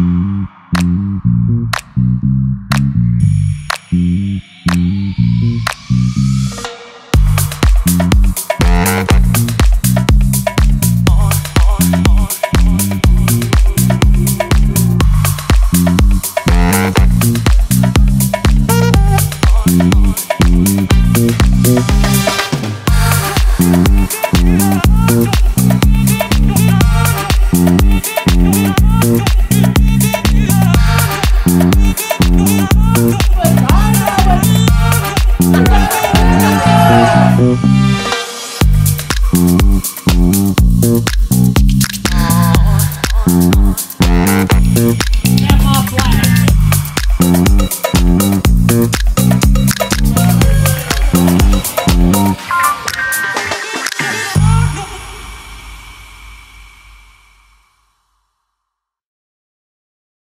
Mm-hmm. hmm